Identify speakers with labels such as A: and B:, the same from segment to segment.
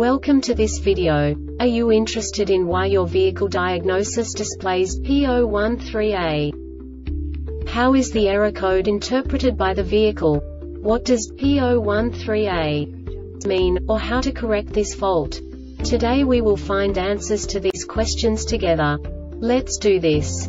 A: Welcome to this video. Are you interested in why your vehicle diagnosis displays P013A? How is the error code interpreted by the vehicle? What does P013A mean, or how to correct this fault? Today we will find answers to these questions together. Let's do this.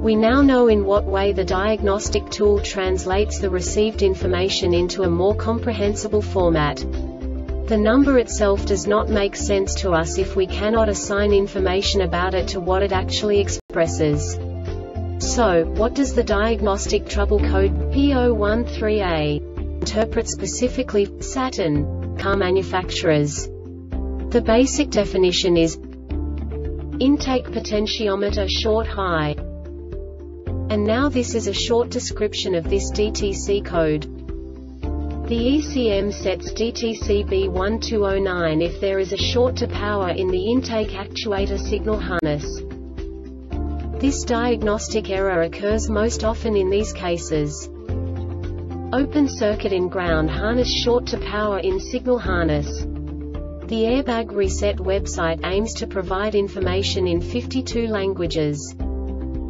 A: We now know in what way the diagnostic tool translates the received information into a more comprehensible format. The number itself does not make sense to us if we cannot assign information about it to what it actually expresses. So, what does the diagnostic trouble code P013A interpret specifically Saturn car manufacturers? The basic definition is intake potentiometer short high. And now this is a short description of this DTC code. The ECM sets DTC B1209 if there is a short to power in the intake actuator signal harness. This diagnostic error occurs most often in these cases. Open circuit in ground harness short to power in signal harness. The Airbag Reset website aims to provide information in 52 languages.